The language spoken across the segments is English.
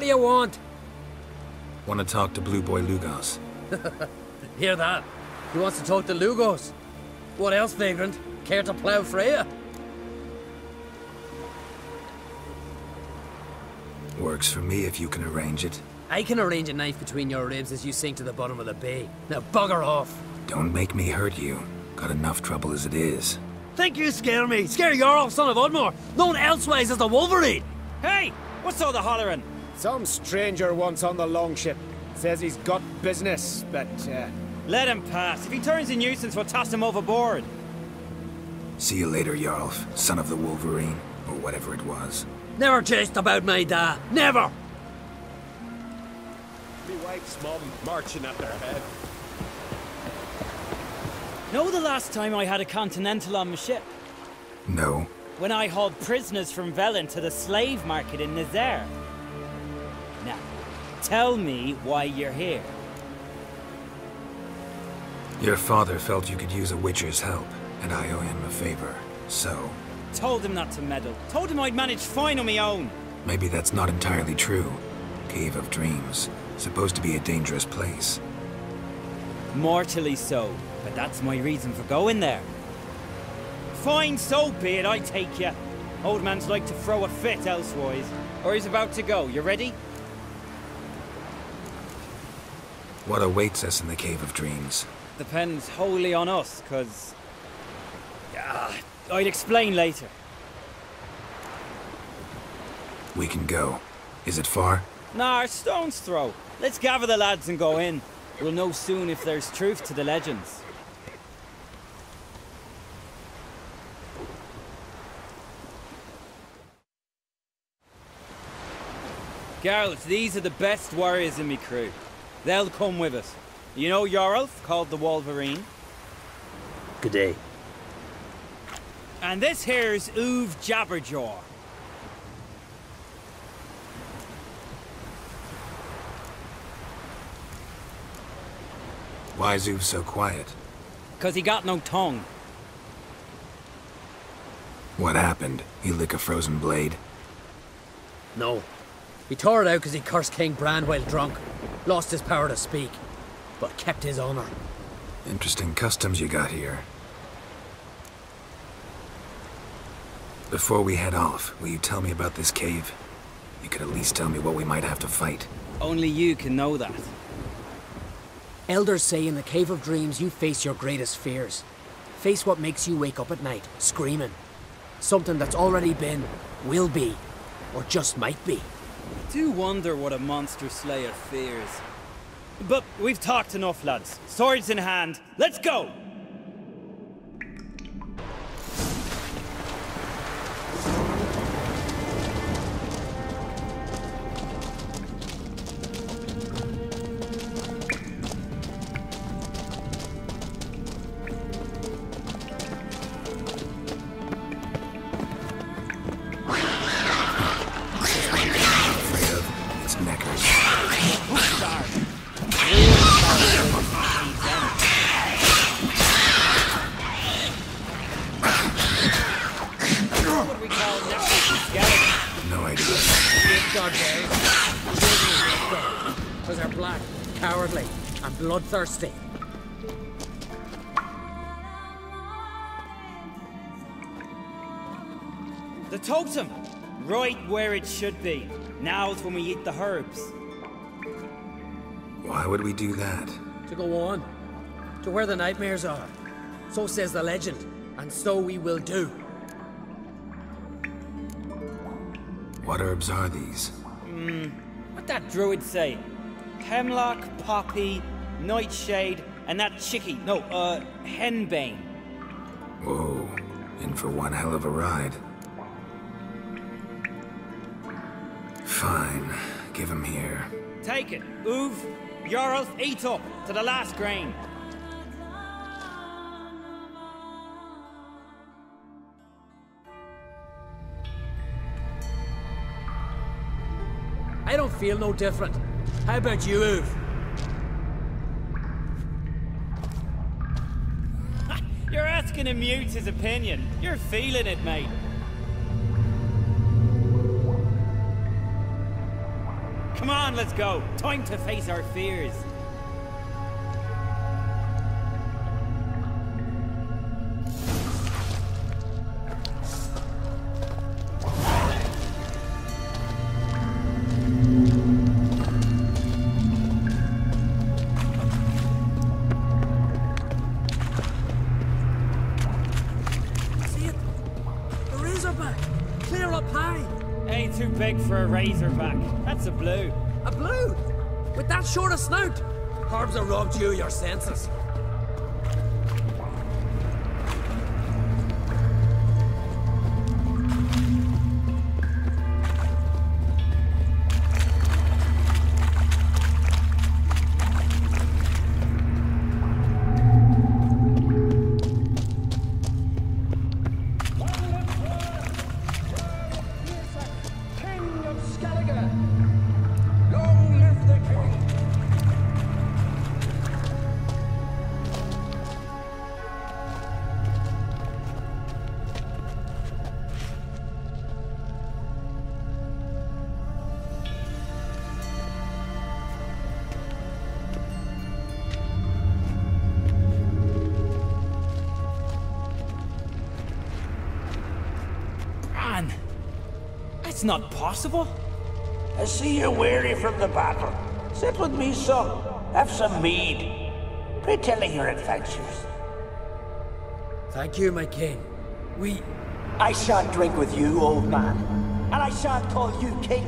What do you want? Want to talk to Blueboy Lugos. Hear that? He wants to talk to Lugos. What else, Vagrant? Care to plough Freya? Works for me if you can arrange it. I can arrange a knife between your ribs as you sink to the bottom of the bay. Now bugger off. Don't make me hurt you. Got enough trouble as it is. Think you scare me? Scare Jorulf, son of Udmore, known elsewise as the Wolverine. Hey! What's all the hollering? Some stranger once on the longship. Says he's got business, but, uh... Let him pass. If he turns a nuisance, we'll toss him overboard. See you later, Jorulf, son of the Wolverine, or whatever it was. Never jest about my dad. Never! Me wife's mum marching at their head. Know the last time I had a Continental on my ship? No. When I hauled prisoners from Velen to the slave market in Nazaire. Tell me why you're here. Your father felt you could use a Witcher's help, and I owe him a favor. So, Told him not to meddle. Told him I'd manage fine on my own. maybe that's not entirely true. Cave of Dreams. Supposed to be a dangerous place. Mortally so, but that's my reason for going there. Fine, so be it, I take you. Old man's like to throw a fit elsewise. Or he's about to go, you ready? What awaits us in the Cave of Dreams? Depends wholly on us, cause... Ah, I'll explain later. We can go. Is it far? Nah, stone's throw. Let's gather the lads and go in. We'll know soon if there's truth to the legends. Girls, these are the best warriors in me crew. They'll come with us. You know Jorulf, called the Wolverine? Good day. And this here's Uve Jabberjaw. Why is Uve so quiet? Cause he got no tongue. What happened? He lick a frozen blade? No. He tore it out because he cursed King Bran while drunk. Lost his power to speak. But kept his honor. Interesting customs you got here. Before we head off, will you tell me about this cave? You could at least tell me what we might have to fight. Only you can know that. Elders say in the Cave of Dreams you face your greatest fears. Face what makes you wake up at night, screaming. Something that's already been, will be, or just might be. Do wonder what a monster slayer fears. But we've talked enough, lads. Swords in hand, let's go! What do we call next? No idea. Because they're black, cowardly, and bloodthirsty. The totem! Right where it should be. Now's when we eat the herbs. Why would we do that? To go on. To where the nightmares are. So says the legend. And so we will do. What herbs are these? What that druid say? Hemlock, poppy, nightshade, and that chickie. No, uh, henbane. Whoa, in for one hell of a ride. Fine, give him here. Take it. Uve, Jorulf, eat up to the last grain. I don't feel no different. How about you, Uve? You're asking him mute his opinion. You're feeling it, mate. Come on, let's go. Time to face our fears. For a razorback. That's a blue. A blue! With that short a snout! Harbs have robbed you of your senses. That's not possible. I see you're weary from the battle. Sit with me, son. Have some mead. Pray tell of your adventures. Thank you, my king. We. I shan't drink with you, old man. And I shan't call you king.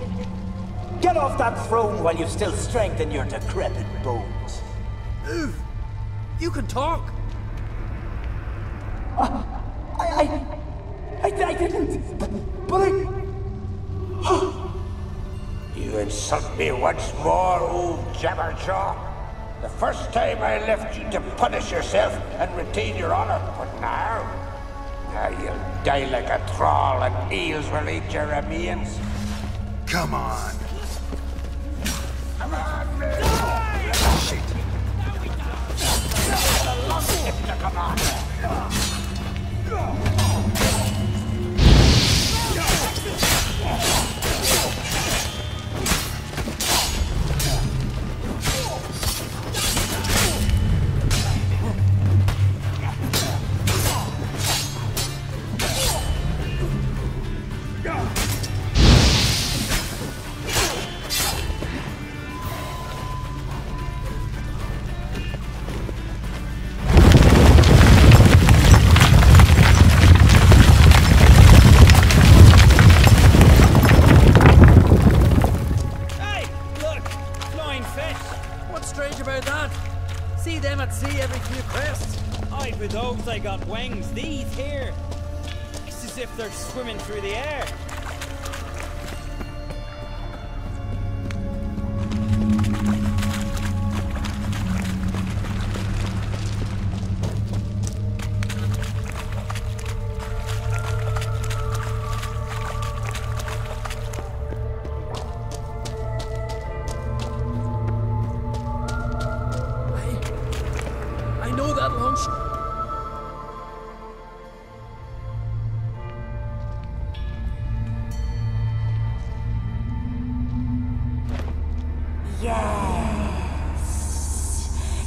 Get off that throne while you've still strength in your decrepit bones. Oof! You can talk! Ah, I, I, I, I didn't. But, but I. insult me once more, old Jabberjaw. The first time I left you to punish yourself and retain your honor, but now. Now you'll die like a thrall and eels will eat your remains. Come on. Come on, man. Shit. Come on. Hey, fish. What's strange about that? See them at sea every few crests. I with those I got wings. These here. It's as if they're swimming through the air. Yes,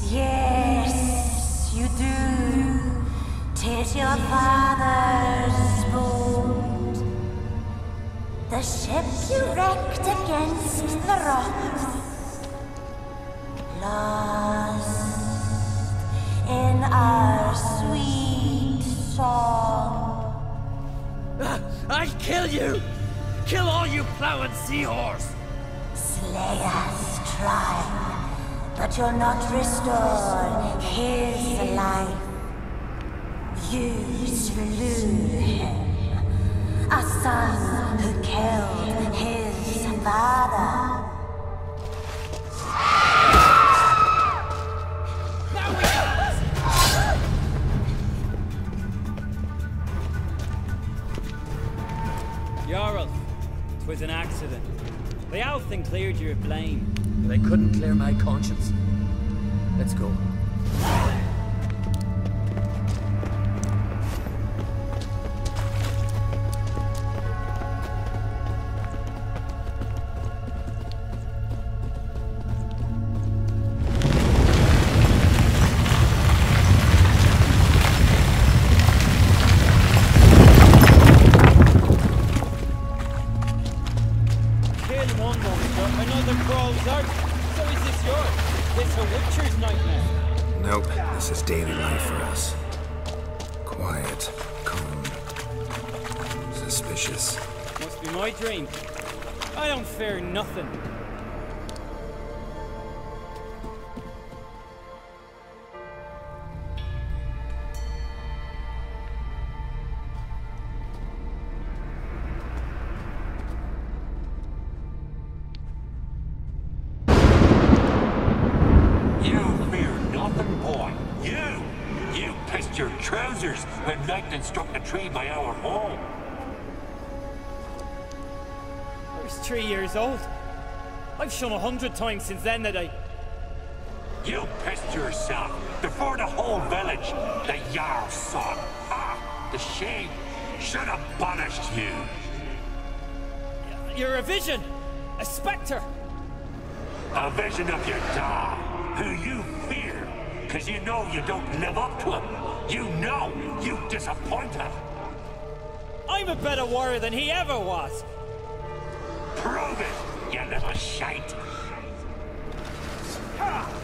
yes, you do. Tis your father's boat. The ship you wrecked against the rocks. Lost kill you! Kill all you plowing seahorse! Slay us, try, but you'll not restore his life. You slew him, a son who killed his father. Cleared you of blame. But I couldn't clear my conscience. Let's go. Must be my dream. I don't fear nothing. Three years old. I've shown a hundred times since then that I... You pissed yourself before the whole village. The Jarl son. Ah, the shame should have punished you. You're a vision! A spectre! A vision of your dad, who you fear, because you know you don't live up to him. You know you disappoint him. I'm a better warrior than he ever was! Prove it, you little shite. Die!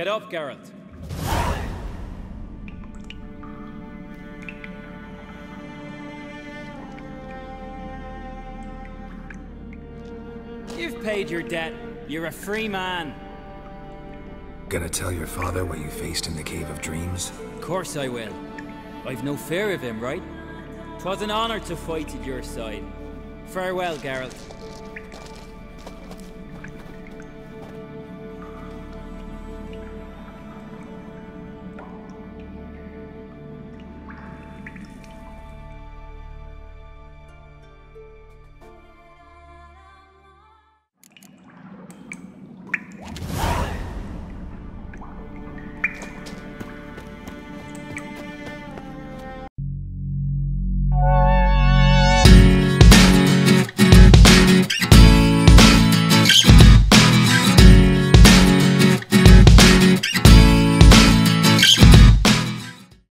Get up, Geralt. You've paid your debt. You're a free man. Gonna tell your father what you faced in the Cave of Dreams? Of course I will. I've no fear of him, right? 'Twas an honor to fight at your side. Farewell, Geralt.